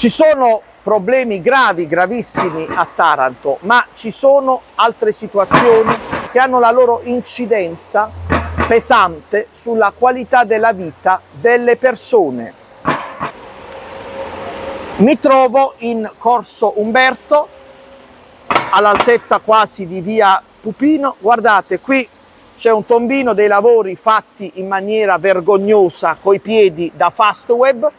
Ci sono problemi gravi, gravissimi a Taranto, ma ci sono altre situazioni che hanno la loro incidenza pesante sulla qualità della vita delle persone. Mi trovo in Corso Umberto, all'altezza quasi di via Pupino. Guardate, qui c'è un tombino dei lavori fatti in maniera vergognosa coi piedi da Fastweb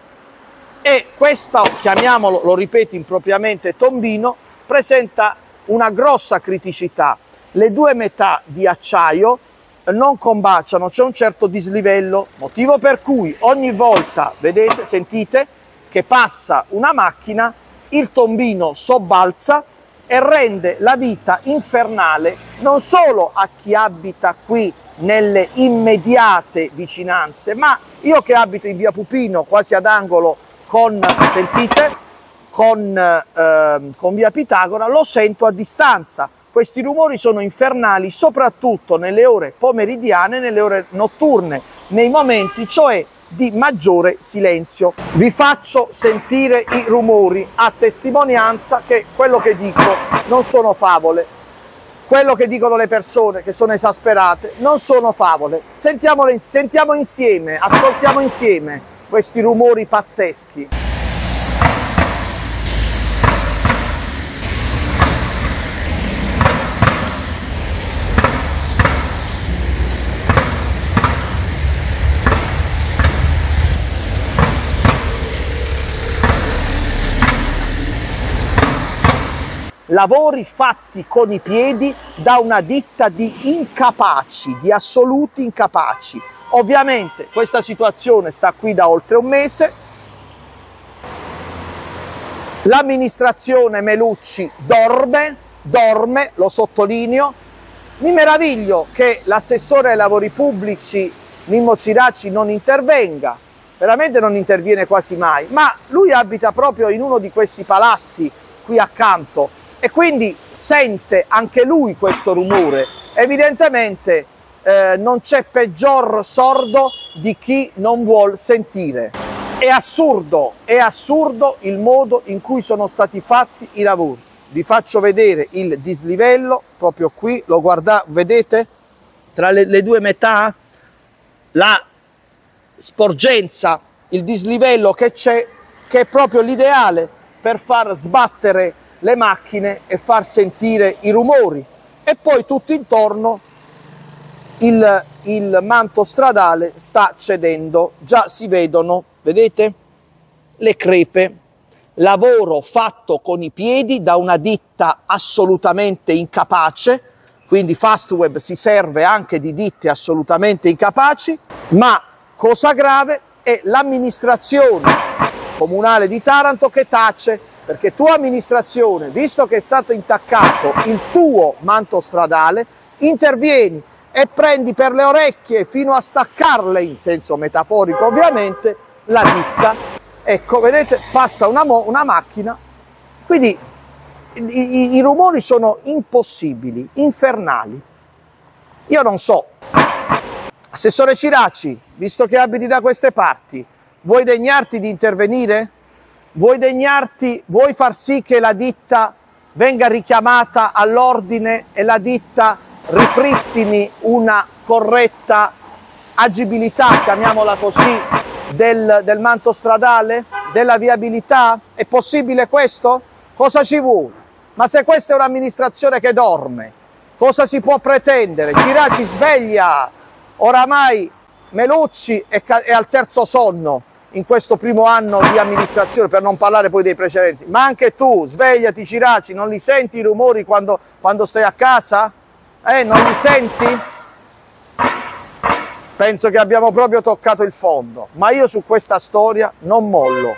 e questo, chiamiamolo, lo ripeto impropriamente, tombino, presenta una grossa criticità. Le due metà di acciaio non combaciano, c'è un certo dislivello, motivo per cui ogni volta, vedete, sentite, che passa una macchina, il tombino sobbalza e rende la vita infernale non solo a chi abita qui nelle immediate vicinanze, ma io che abito in via Pupino, quasi ad angolo con, sentite, con, eh, con via Pitagora, lo sento a distanza. Questi rumori sono infernali soprattutto nelle ore pomeridiane, nelle ore notturne, nei momenti cioè di maggiore silenzio. Vi faccio sentire i rumori a testimonianza che quello che dico non sono favole. Quello che dicono le persone che sono esasperate non sono favole. Sentiamole, sentiamo insieme, ascoltiamo insieme questi rumori pazzeschi. lavori fatti con i piedi da una ditta di incapaci, di assoluti incapaci, Ovviamente questa situazione sta qui da oltre un mese, l'amministrazione Melucci dorme, dorme, lo sottolineo, mi meraviglio che l'assessore ai lavori pubblici Mimmo Ciraci non intervenga, veramente non interviene quasi mai, ma lui abita proprio in uno di questi palazzi qui accanto. E quindi sente anche lui questo rumore. Evidentemente eh, non c'è peggior sordo di chi non vuol sentire. È assurdo, è assurdo il modo in cui sono stati fatti i lavori. Vi faccio vedere il dislivello, proprio qui, lo guardate, vedete? Tra le, le due metà, la sporgenza, il dislivello che c'è, che è proprio l'ideale per far sbattere le macchine e far sentire i rumori. E poi tutto intorno il, il manto stradale sta cedendo, già si vedono, vedete, le crepe, lavoro fatto con i piedi da una ditta assolutamente incapace, quindi Fastweb si serve anche di ditte assolutamente incapaci, ma cosa grave è l'amministrazione comunale di Taranto che tace perché tua amministrazione, visto che è stato intaccato il tuo manto stradale, intervieni e prendi per le orecchie fino a staccarle, in senso metaforico ovviamente, la ditta. Ecco, vedete, passa una, una macchina. Quindi i, i, i rumori sono impossibili, infernali. Io non so. Assessore Ciraci, visto che abiti da queste parti, vuoi degnarti di intervenire? Vuoi degnarti, vuoi far sì che la ditta venga richiamata all'ordine e la ditta ripristini una corretta agibilità, chiamiamola così, del, del manto stradale, della viabilità? È possibile questo? Cosa ci vuole? Ma se questa è un'amministrazione che dorme, cosa si può pretendere? Giraci sveglia, oramai Melucci è, è al terzo sonno in questo primo anno di amministrazione, per non parlare poi dei precedenti, ma anche tu, svegliati Ciraci, non li senti i rumori quando, quando stai a casa? Eh, non li senti? Penso che abbiamo proprio toccato il fondo, ma io su questa storia non mollo.